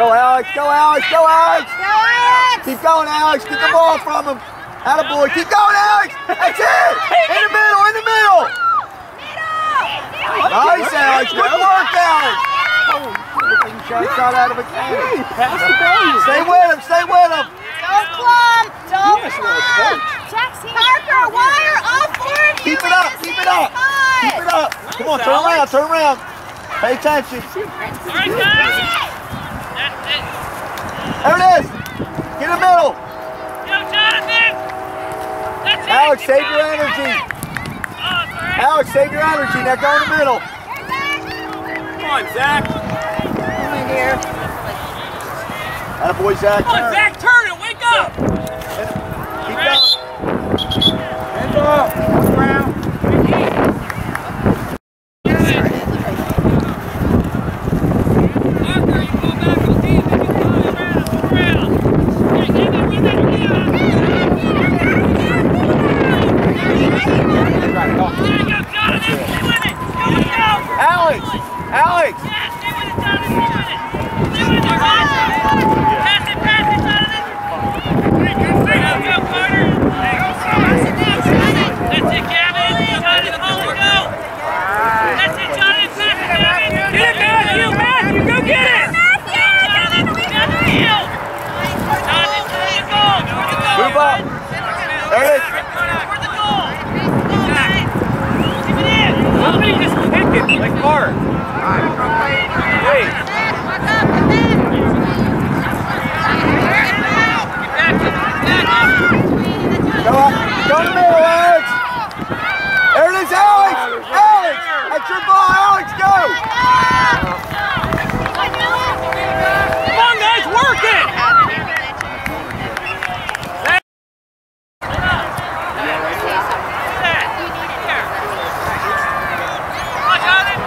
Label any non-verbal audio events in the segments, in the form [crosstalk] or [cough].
Go, Alex. Go, Alex. Go, Alex. Go, Alex! Keep going, Alex. Get the ball from him. Attaboy. Keep going, Alex. That's it. In the middle. In the middle. Nice, Alex. Good work, Alex. Oh, shot, shot out of a cannon. The ball. Stay with him. Stay with him. Don't clump! Don't Yes, clump! well, Parker, wire up for you! Keep it up. Keep it up. Keep it up. Come on. Turn around. Turn around. Pay attention. All right, guys. That's it. There it is. Get in the middle. Go, Jonathan. That's it. Alex, save your energy. Oh. Alex, save your energy. Now go in the middle. Come on, Zach. Attaboy, Zach. Come on, Turn. Zach, turn it. Wake up. Keep going. Hands up. Ground. Parker, you go back to the team. Then you go around. Go around. Yeah, get it, get it, get it. There you go, Jonathan. Stay with it. Go, go. Alex. Alex. Yeah, stay with it, Jonathan. Stay with it. Stay with it, Rod. Pass it, pass it, Jonathan. There you go, Carter. That's it, Gavin. Jonathan, hold it, go. That's it, Jonathan. Pass it, Gavin. Get it, Matthew. Matthew, go get it. Jonathan, Matthew. Jonathan, toward the goal. Toward the goal. Move up. There it is. Toward the goal. Keep it in. Somebody just pick it like Bart. Wait. Go up. Go in the middle, Alex. There it is, Alex. Alex. That's your ball, Alex. Go. Come on, guys, work it. Come on, Jonathan.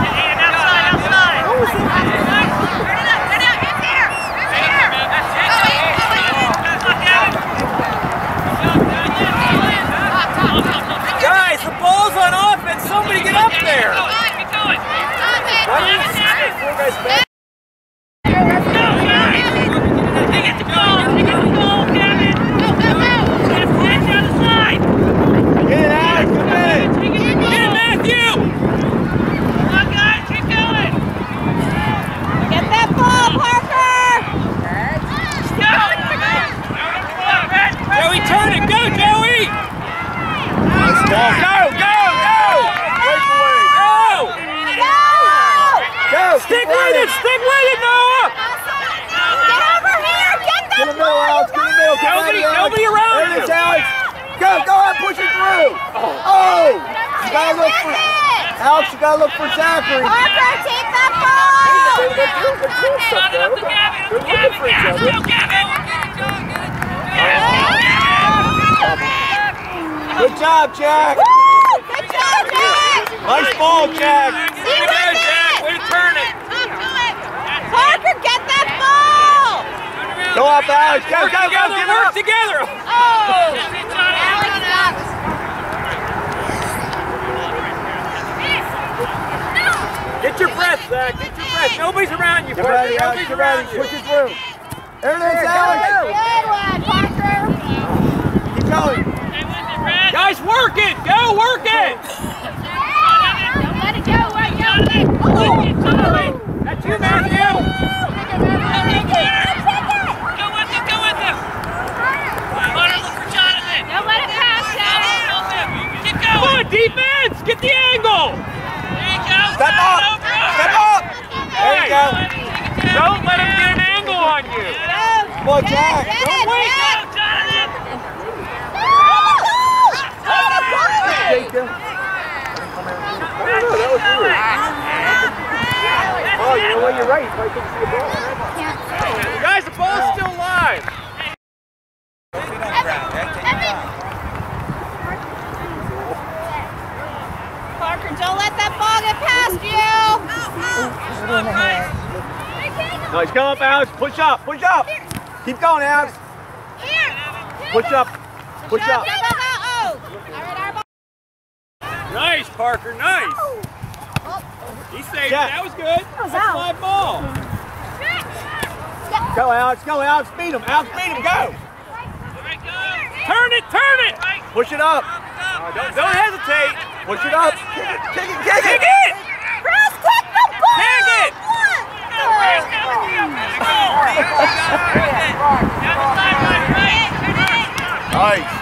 And outside, outside. That's it. Look at it. Guys, the ball's on offense. Somebody get up there. Keep going, keep going. Why do you stay four guys back? Go, guys. Take it to goal. Take it to goal, Kevin. Get it down the side. Get it, Alex. Come in. Take it to goal. Get it, Matthew. Come on, guys. Keep going. Get that ball, Parker! Go. Come on, Red. Joey, turn it. Go, Joey. Nice ball. Go, go, go. Breakaway. Go. Go! Go. Stick Keep with running. it. Stick with it, Noah. Get over here! Get Get in that the middle, Alex. Get in the middle. Get Nobody, ready, Alex. nobody around There it is, you. Alex. Go. Go ahead. Push it through. Oh. You gotta look for Alex. You gotta look for Zachary. Parker, take that ball! Shut it up to Gavin. Up to Gavin. Gavin. Go, Gavin. Good job, Jack. Woo! Good job, Jack! Nice ball, Jack. See Way to with go, it! Jack. Way to turn it. Parker, get that ball! Go up, Alex. Go, go, go. together. Give it Work up. together. Oh! That's it, Jonathan. Alex up. Get your breath, Zach. Get your breath. Nobody's around you. Get ready, Parker. Nobody's Get around ready. you. Push it through. There it is, Alex. Good one, Parker. Keep going. Stay with it, Red. Guys, work it. Go, work it. Don't let it go. Right, go. That's you, Matthew. Go with it, go with it. Let look for Jonathan. Don't let it pass, Jonathan. Keep going. on, defense. Get the angle. There you go. Step up. Step up. There you go. Don't let him get an angle on you. Come on, Jack. Don't wait. Go, Jonathan. Jacob. Oh, you know what? You're right. You probably couldn't see the ball. Guys, the ball's still live. two and a half. Nice, come up, Alex. Push up, push up. Here. Keep going, Alex. Here. Push up, push up. Nice, Parker, nice. He saved yeah. it. That was good. That was my ball. Go, Alex. Go, Alex. Beat him. Alex, beat him. Go. Turn it. Turn it. Push it up. Don't, don't hesitate. Push it up. Kick it. Kick it. Kick it. Nice.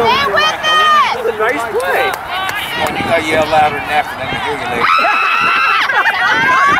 Stay with it! That's a nice play. Well, you gotta yell louder than that for them to hear you later. [laughs]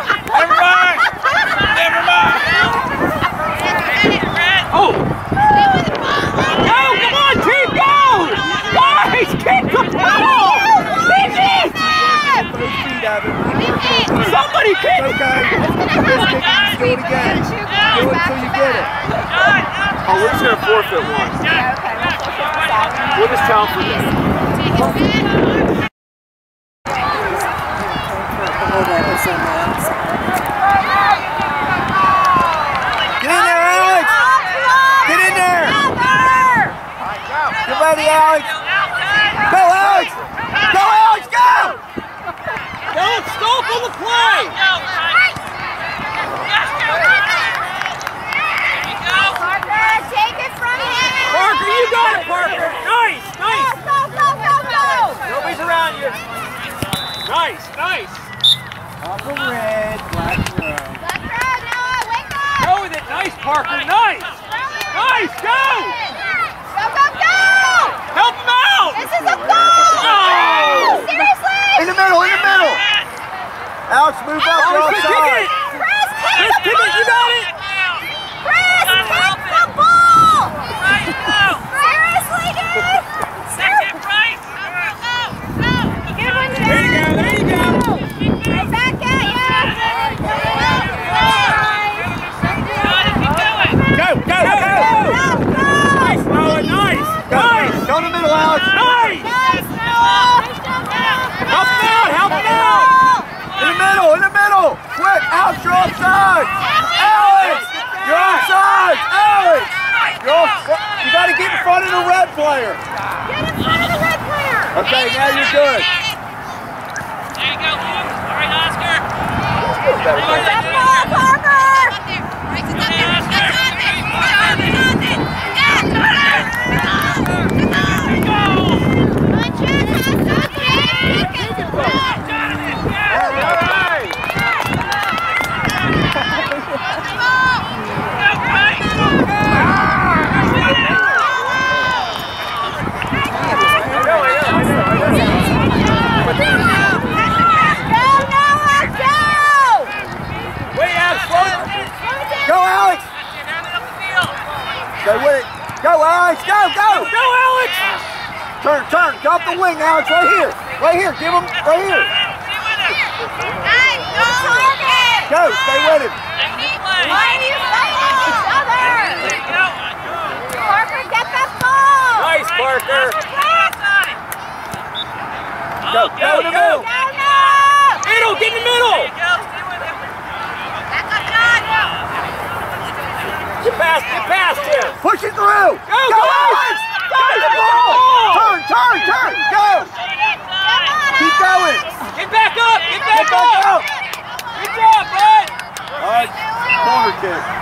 Okay, now you're good. There you go. All right, Oscar. That's ball, Parker! Jonathan! Go, go! Go, Alex! Turn, turn, drop the wing, Alex, right here. Right here, give him, right here. Go, stay with him. Why are you fighting each other? Parker, get that ball! Nice, Parker! Go, go, go! go. Middle, get in the middle! Get past, get past him! Push it through! Go, go! corner kick.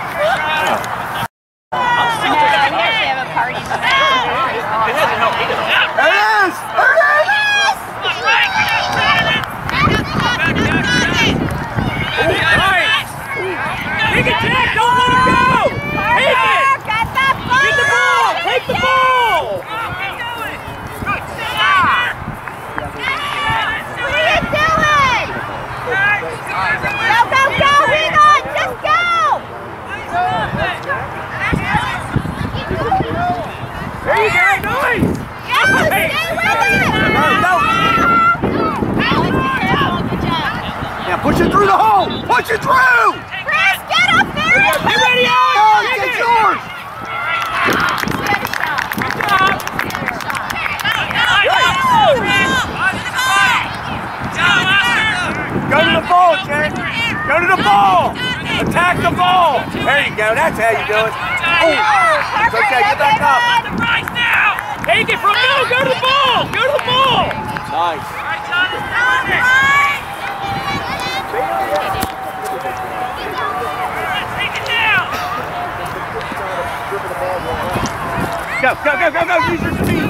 Punch it through! Chris, get up there! Get ready, Alex! Oh, it's yours! Go to the ball, Jack. Go to the ball. Attack the ball. There you go. That's how you do it. Oh, it's okay. Get back up. Take it from no. Go to the ball. Go to the ball. Nice. All right, John. It's Go, go, go, go, go! Use your speed!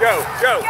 go, go.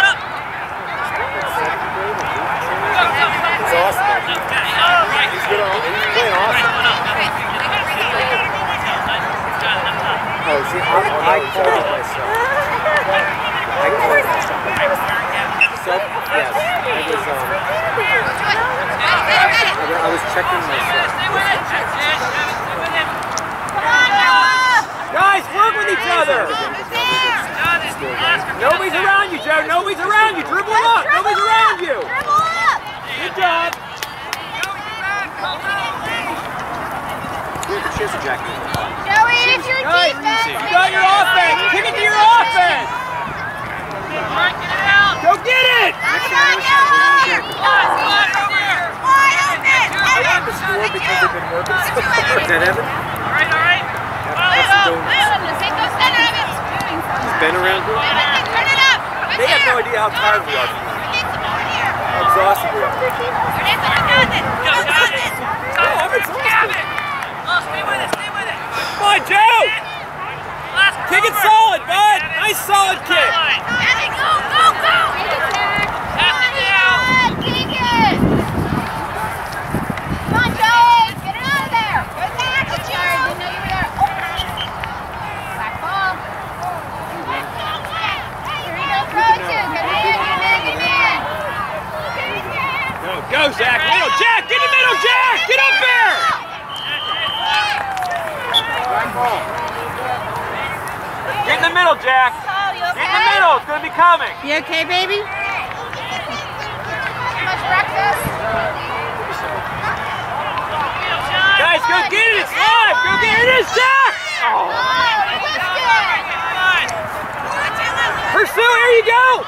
See, I, I covered myself. I covered myself. So, yes, I was, um, I, I was checking myself. Guys, work with each other! Nobody's around you, Joe. Nobody's around you. Dribble up. Nobody's around you. Dribble up. Good job. Here's the chest jacket. Joey, it's your Guys, defense! you got your offense. Kick it to your offense. Get it out. Go get it. Come on, Noah! Wide, wide over. Wide open! I got the score because they've been working so hard. Is that Evan? All right, all right. That's. He's been around. Turn it up! They have no idea how tired we are. How exhausted we are. Got it. Oh, I'm exhausted. Oh, stay with it, stay with it. Come on, Joe. Kick it solid, bud. Nice solid kick. Go, go. Go, go, Zach. Middle, Jack. Get in the middle, Jack. Get up there. Get in the middle, Jack. Oh, you Get in the middle. It's gonna be coming. You okay, baby? Too much breakfast? Guys, go get it. It's live. Go get it. It is Jack. Oh. Oh! Pursue. Here you go.